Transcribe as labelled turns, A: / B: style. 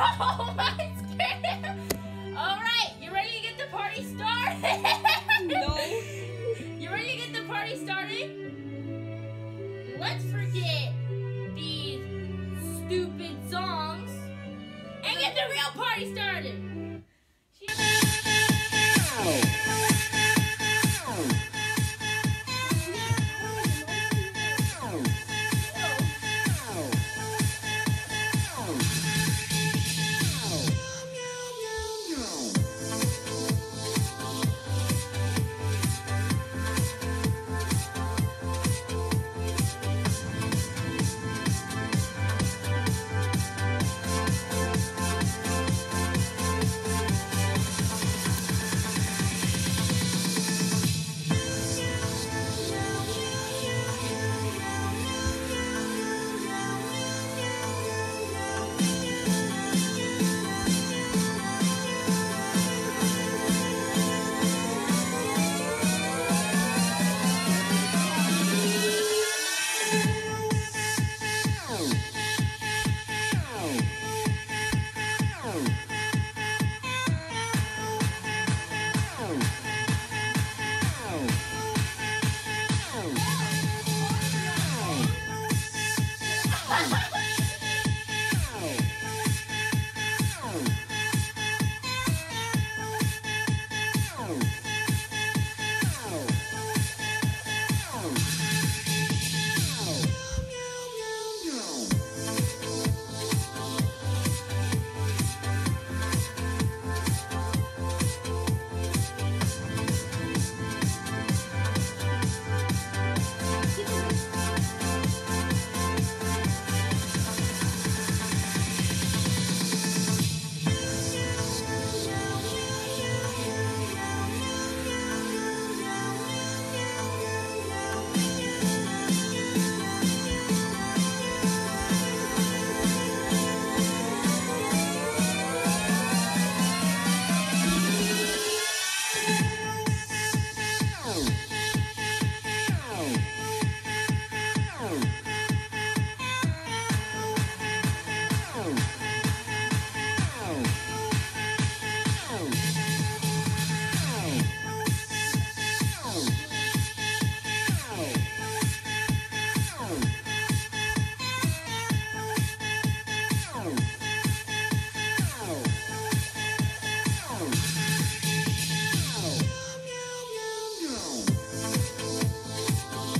A: Oh my scared. All right, you ready to get the party started?
B: No.
A: You ready to get the party started? Let's forget these stupid songs and get the real party started.